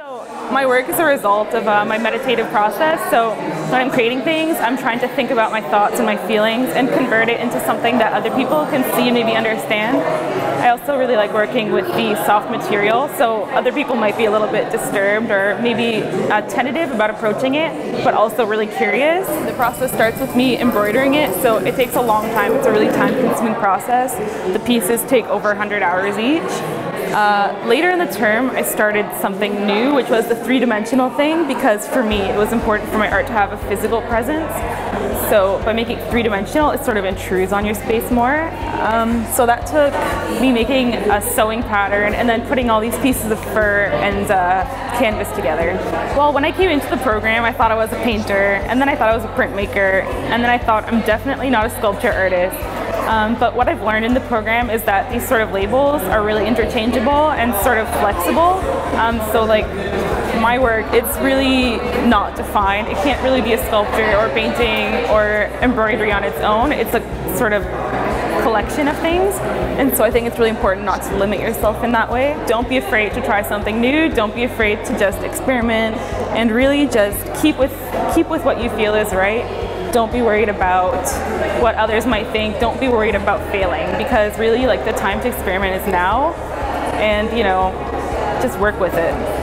So my work is a result of uh, my meditative process. So when I'm creating things, I'm trying to think about my thoughts and my feelings and convert it into something that other people can see and maybe understand. I also really like working with the soft material, so other people might be a little bit disturbed or maybe uh, tentative about approaching it, but also really curious. The process starts with me embroidering it, so it takes a long time. It's a really time-consuming process. The pieces take over 100 hours each. Uh, later in the term, I started something new, which was the three-dimensional thing, because for me, it was important for my art to have a physical presence. So by making it three-dimensional, it sort of intrudes on your space more. Um, so that took me making a sewing pattern and then putting all these pieces of fur and uh, canvas together. Well, when I came into the program, I thought I was a painter, and then I thought I was a printmaker, and then I thought I'm definitely not a sculpture artist. Um, but what I've learned in the program is that these sort of labels are really interchangeable and sort of flexible. Um, so like my work, it's really not defined. It can't really be a sculpture or painting or embroidery on its own. It's a sort of collection of things. And so I think it's really important not to limit yourself in that way. Don't be afraid to try something new. Don't be afraid to just experiment and really just keep with keep with what you feel is right don't be worried about what others might think. Don't be worried about failing because really like the time to experiment is now and you know, just work with it.